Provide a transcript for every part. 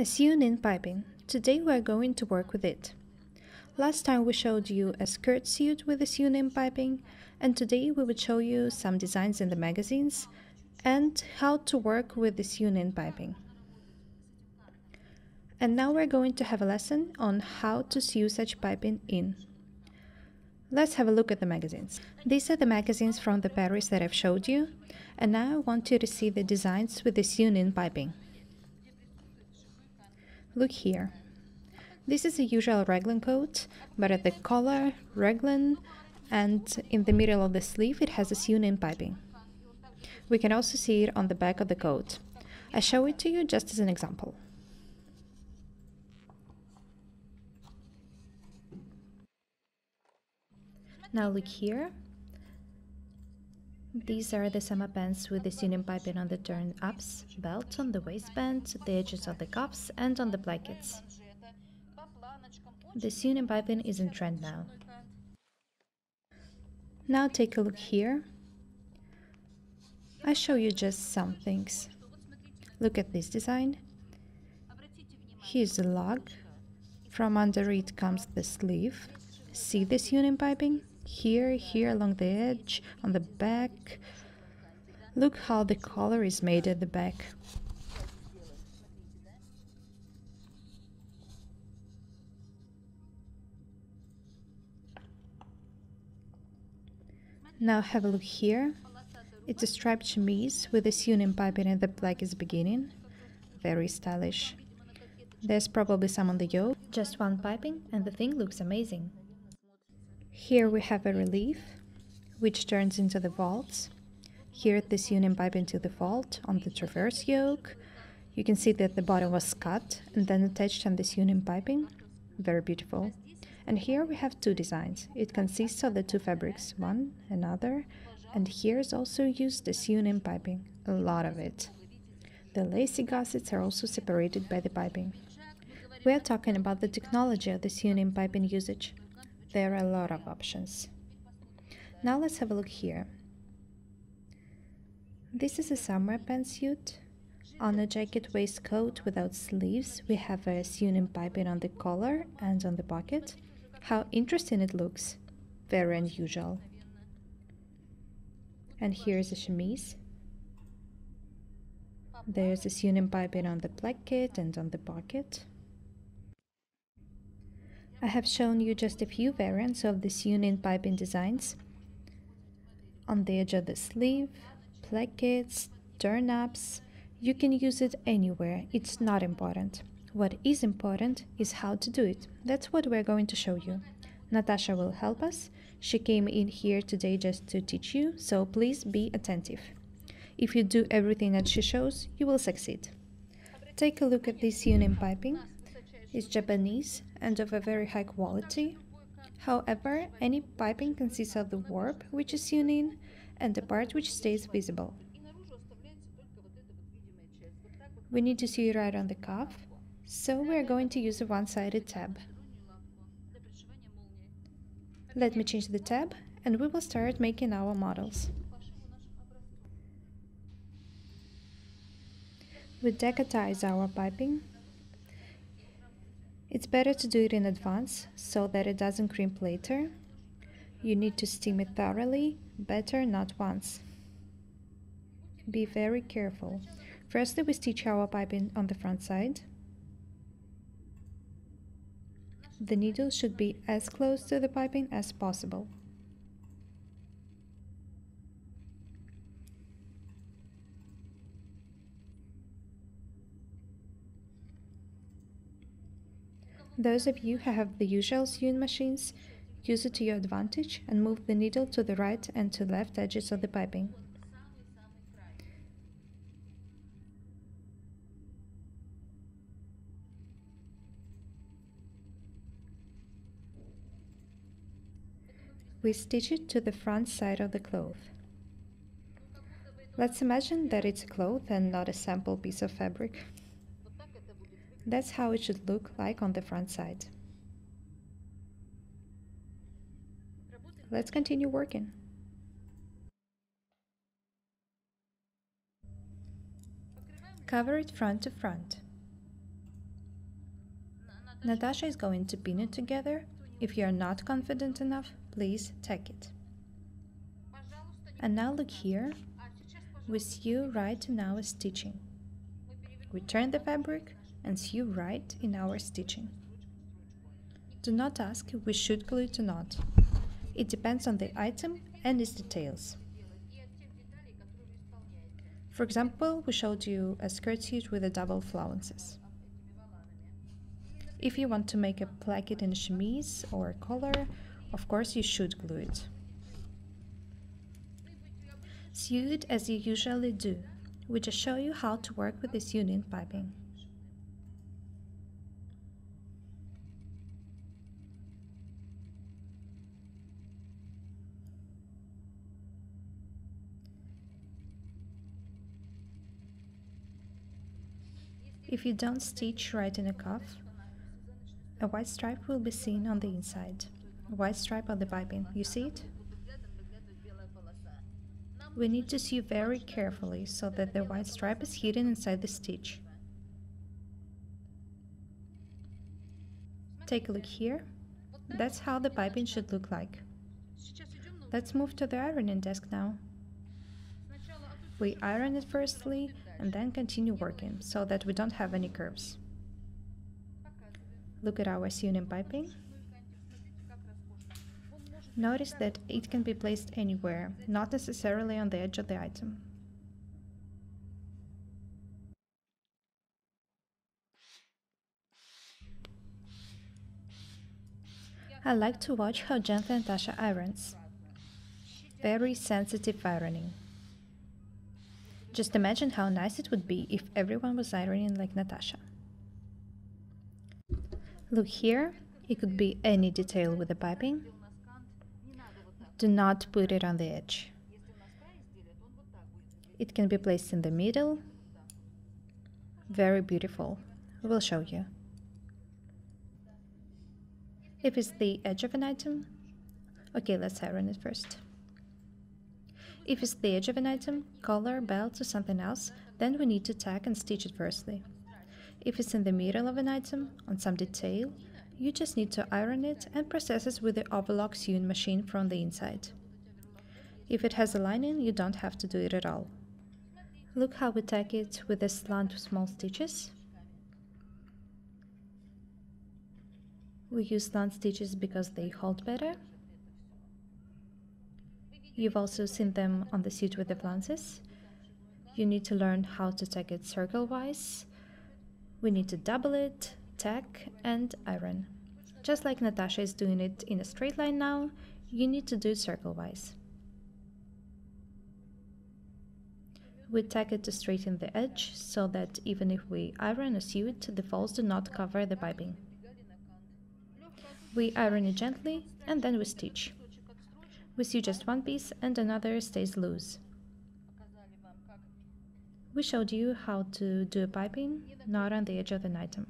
A sewn-in piping. Today we are going to work with it. Last time we showed you a skirt suit with a sewn-in piping, and today we will show you some designs in the magazines and how to work with the sewn-in piping. And now we're going to have a lesson on how to sew such piping in. Let's have a look at the magazines. These are the magazines from the Paris that I've showed you, and now I want you to see the designs with the sewn-in piping. Look here. This is a usual raglan coat, but at the collar, raglan, and in the middle of the sleeve it has a sewn-in piping. We can also see it on the back of the coat. I show it to you just as an example. Now look here. These are the summer pants with the sewn piping on the turn-ups, belt on the waistband, the edges of the cuffs and on the plackets. The sewn piping is in trend now. Now take a look here. I show you just some things. Look at this design. Here's the log. From under it comes the sleeve. See this union piping? Here, here along the edge, on the back. Look how the collar is made at the back. Now have a look here. It's a striped chemise with a sewn piping at the blackest beginning. Very stylish. There's probably some on the yoke. Just one piping and the thing looks amazing. Here we have a relief, which turns into the vaults. Here the sewn pipe into the vault on the traverse yoke. You can see that the bottom was cut and then attached on the union piping. Very beautiful. And here we have two designs. It consists of the two fabrics, one, another, and here is also used the union piping, a lot of it. The lacy gussets are also separated by the piping. We are talking about the technology of the union piping usage. There are a lot of options. Now let's have a look here. This is a summer pantsuit. On a jacket waistcoat without sleeves, we have a sewn piping on the collar and on the pocket. How interesting it looks. Very unusual. And here's a chemise. There's a sewn piping on the placket and on the pocket. I have shown you just a few variants of this sewn-in piping designs. On the edge of the sleeve, plackets, turn-ups, you can use it anywhere, it's not important. What is important is how to do it. That's what we're going to show you. Natasha will help us. She came in here today just to teach you, so please be attentive. If you do everything that she shows, you will succeed. Take a look at this sewn-in piping It's Japanese and of a very high quality. However, any piping consists of the warp, which is sewn in, and the part which stays visible. We need to sew it right on the cuff, so we are going to use a one-sided tab. Let me change the tab and we will start making our models. We decatize our piping it's better to do it in advance so that it doesn't crimp later. You need to steam it thoroughly, better not once. Be very careful. Firstly, we stitch our piping on the front side. The needle should be as close to the piping as possible. Those of you who have the usual sewing machines, use it to your advantage and move the needle to the right and to left edges of the piping. We stitch it to the front side of the cloth. Let's imagine that it's a cloth and not a sample piece of fabric. That's how it should look like on the front side. Let's continue working. Cover it front to front. Natasha is going to pin it together. If you are not confident enough, please tack it. And now look here. We sew right our stitching. We turn the fabric and sew right in our stitching. Do not ask if we should glue it or not. It depends on the item and its details. For example, we showed you a skirt suit with a double flounces. If you want to make a placket in chemise or a collar, of course you should glue it. Sew it as you usually do. We just show you how to work with this union piping. If you don't stitch right in a cuff, a white stripe will be seen on the inside. A white stripe on the piping, you see it? We need to sew very carefully so that the white stripe is hidden inside the stitch. Take a look here. That's how the piping should look like. Let's move to the ironing desk now. We iron it firstly and then continue working so that we don't have any curves. Look at our sewn piping. Notice that it can be placed anywhere, not necessarily on the edge of the item. I like to watch how gently Natasha irons. Very sensitive ironing. Just imagine how nice it would be if everyone was ironing like Natasha. Look here, it could be any detail with the piping, do not put it on the edge. It can be placed in the middle. Very beautiful. We'll show you. If it's the edge of an item, okay, let's iron it first. If it's the edge of an item, collar, belt, or something else, then we need to tack and stitch it firstly. If it's in the middle of an item, on some detail, you just need to iron it and process it with the overlock sewing machine from the inside. If it has a lining, you don't have to do it at all. Look how we tack it with the slant small stitches. We use slant stitches because they hold better. You've also seen them on the suit with the flounces. You need to learn how to tack it circle-wise. We need to double it, tack and iron. Just like Natasha is doing it in a straight line now, you need to do it circle-wise. We tack it to straighten the edge so that even if we iron a suit, the folds do not cover the piping. We iron it gently and then we stitch. We sew just one piece and another stays loose. We showed you how to do a piping, not on the edge of an item.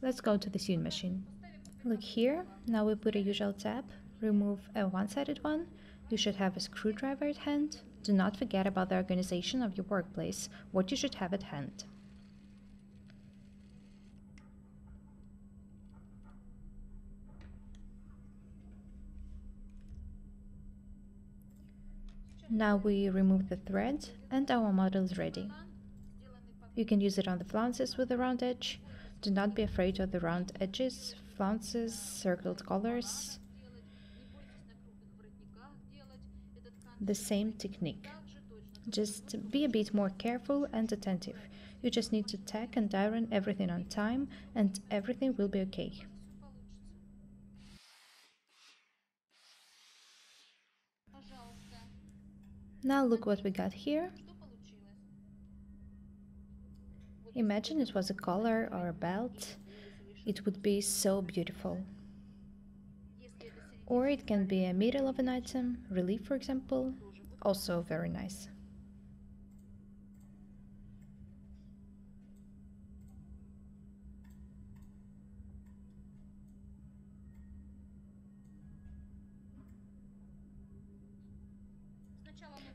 Let's go to the sewing machine. Look here, now we put a usual tab, remove a one-sided one, you should have a screwdriver at hand. Do not forget about the organization of your workplace, what you should have at hand. Now we remove the thread and our model is ready. You can use it on the flounces with a round edge, do not be afraid of the round edges, flounces, circled collars. The same technique. Just be a bit more careful and attentive. You just need to tack and iron everything on time and everything will be okay. Now look what we got here. Imagine it was a collar or a belt. It would be so beautiful. Or it can be a middle of an item, relief for example, also very nice.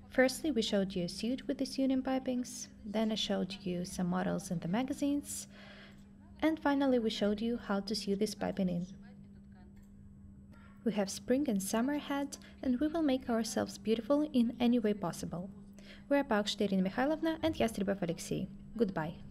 Firstly, we showed you a suit with the union pipings, then I showed you some models in the magazines, And finally we showed you how to sew this piping in. We have spring and summer ahead, and we will make ourselves beautiful in any way possible. We are Paukšte Irina Mikhailovna and Yastribov Alexei. Goodbye.